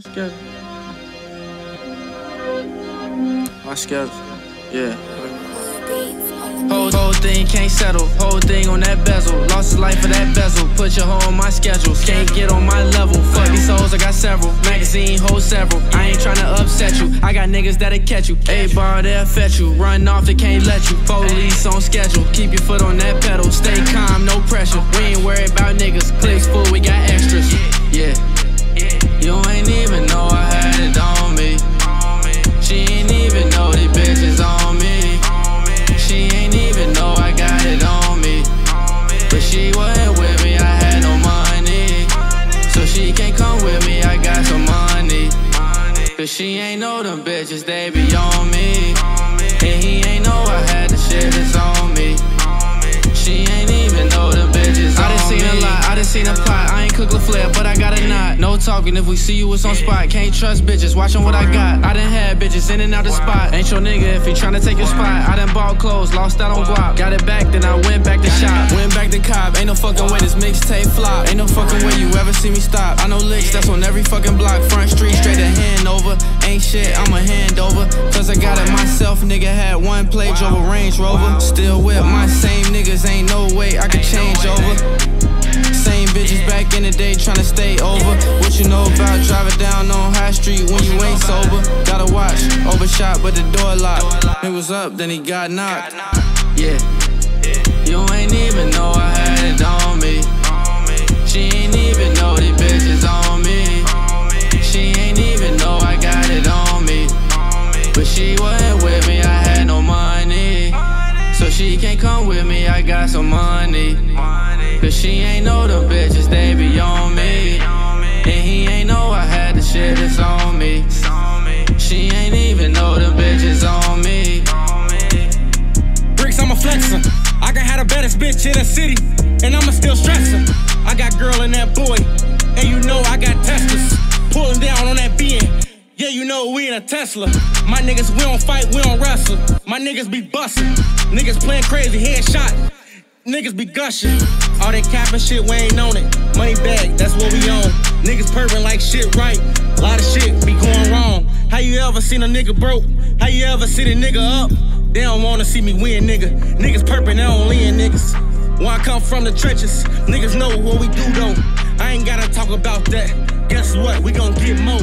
My schedule. My schedule. Yeah. Whole, whole thing can't settle. Whole thing on that bezel. Lost his life for that bezel. Put your hoe on my schedule. Can't get on my level. Fuck these hoes, I got several. Magazine hold several. I ain't tryna upset you. I got niggas that'll catch you. A bar, they'll fetch you. Run off, they can't let you. Police on schedule. Keep your foot on that pedal. Stay calm, no pressure. We ain't worried about niggas. Clicks full, we got extras. Cause she ain't know them bitches, they be on me. And he ain't know I had the shit that's on me. She ain't even know them bitches I done seen a lot, I done seen a plot. I ain't cook a flare, but I got a knot. No talking, if we see you, it's on spot. Can't trust bitches, watchin' what I got. I done had and out the spot. Ain't your nigga if he tryna take your spot. I done bought clothes, lost out on guap. Got it back, then I went back to shop. Went back to cop, ain't no fucking way this mixtape flop. Ain't no fucking way you ever see me stop. I know licks, that's on every fucking block. Front street, straight to Hanover. Ain't shit, I'm a handover. Cause I got it myself, nigga had one plate over Range Rover. Still with my same niggas, ain't no way I could change over. Same bitches back in the day tryna stay over. What you know about driving down on High Street when you ain't sober? Overshot, but the door locked. It was up, then he got knocked. Yeah. You ain't even know I had it on me. She ain't even know these bitches on me. She ain't even know I got it on me. But she wasn't with me, I had no money. So she can't come with me, I got some money. Cause she ain't know the bitches, they be on me. And he ain't know I had the shit that's on me. She ain't even know bitches on me. Bricks, I'm a flexer. I can have the baddest bitch in the city, and I'ma still stress her. I got girl and that boy, and you know I got Teslas. Pulling down on that BN. Yeah, you know we in a Tesla. My niggas, we don't fight, we don't wrestle. My niggas be bustin'. Niggas playing crazy, headshot. Niggas be gushing. All that capping shit, we ain't on it. Money bag, that's what we own. Niggas purring like shit right. A lot of shit be going wrong. How you ever seen a nigga broke? How you ever seen a nigga up? They don't wanna see me win, nigga. Niggas purping, they don't lean, niggas. When I come from the trenches, niggas know what we do though. I ain't gotta talk about that. Guess what? We gon' get more.